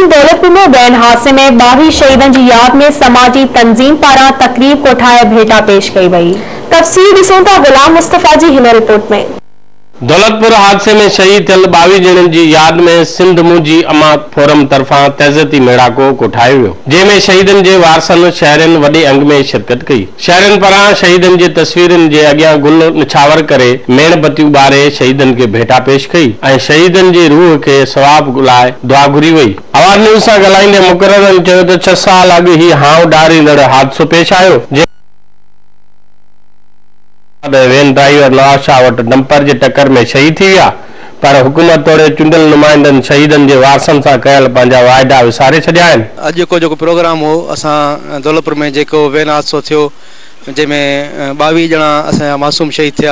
वहीं दौलतपुर में वैन हादसे में बागी शहीदन की याद में समाजी तंजीम पारा तकरीब को उठाया भेटा पेश की गई तफसी सुनता गुलाम मुस्तफा जी हिना रिपोर्ट में दौलतपुर हादसे में शहीद थियलु ॿावीह ॼणनि जी यादि में सिंध मुंजी अमा फोरम तरफ़ां तैज़ती मेड़ाको कोठायो वियो जंहिंमें शहीदनि जे वारसनि शहरनि वॾे अंग में शिरकत कई शहरनि पारां शहीदनि जी तस्वीरनि जे अॻियां गुल निछावर करे मेणबतियूं ॿारे शहीदनि खे भेटा पेश कई ऐं शहीदनि जे रूह खे सवाब लाइ दुआरी वई आवार्यूज़ सां ॻाल्हाईंदे मुक़ररनि चयो त छह साल अॻु ई हावॾारींदड़ हादसो पेश आयो पंहिंजा वायदा विसारे छाया अज को जो प्रोग्राम हो अस दौलतपुर में जो वैन हादसो थो जैमें बवी जणा अस मासूम शहीद थे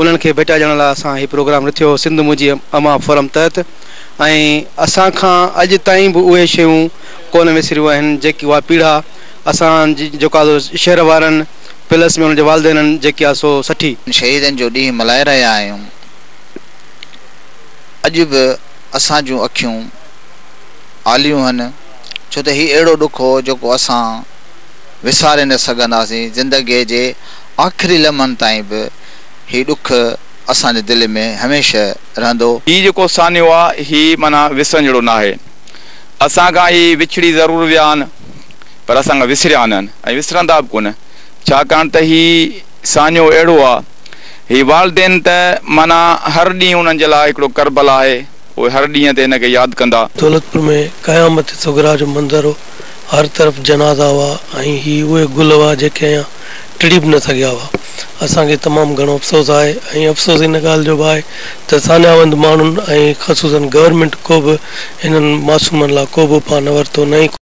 उन्हनि भेटा जन अस ये प्रोग्राम रखियो सिंध मुझी अमा फोरम तहत असाखा अज खां अॼु ताईं बि उहे शयूं पीढ़ा असो शहर वारनि प्लस में वालदननि जेकी आहे सो शहीदनि जो ॾींहुं मल्हाए रहिया आहियूं अॼु बि असां जूं अखियूं आलियूं आहिनि छो त हीउ अहिड़ो ॾुख हो जेको असां विसारे न सघंदासीं ज़िंदगीअ जे आख़िरी लम्हनि ताईं बि हीउ ॾुख असांजे दिलि में हमेशह रहंदो हीउ जेको सानयो आहे हीउ माना विसरजणो न आहे असांखां हीउ विछड़ी ज़रूरु विया आहिनि पर असांखां विसरिया ऐं विसरंदा बि छाकाण अहिड़ो आहे दौलतपुर में क़यामत सुगरा जो मंदर हर तरफ़ जनाज़ा हुआ ऐं हीअ उहे गुल जेके अञा टिड़ी बि न सघिया हुआ असांखे तमामु घणो अफ़सोस आहे ऐं अफ़सोस हिन ॻाल्हि जो बि आहे त गवर्नमेंट को बि हिननि मासूमनि लाइ को बि पान वरितो न